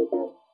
Obrigado.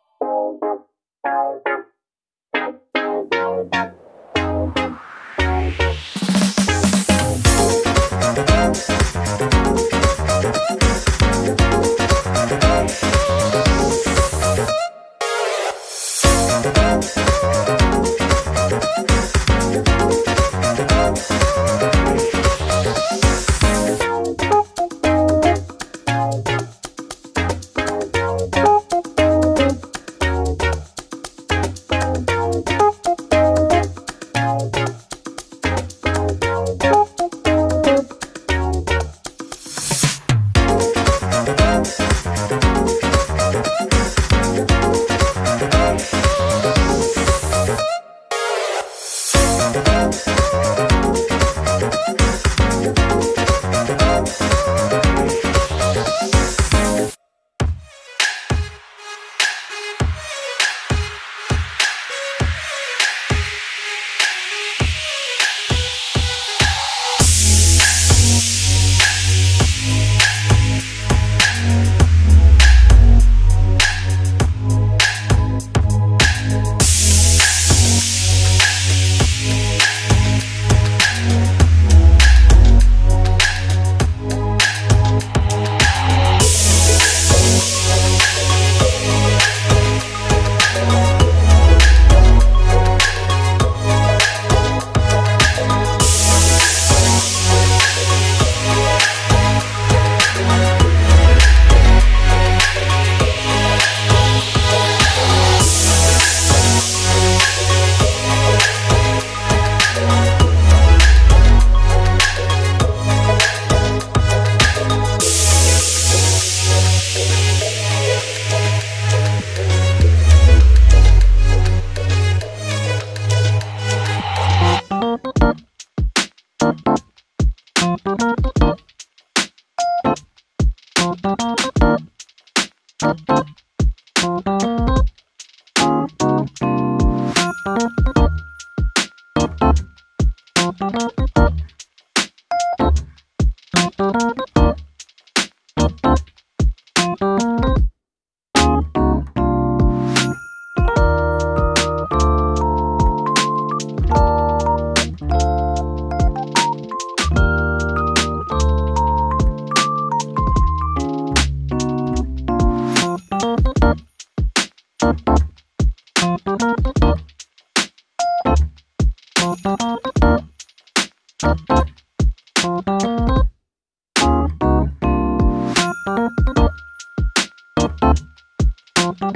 Thank you.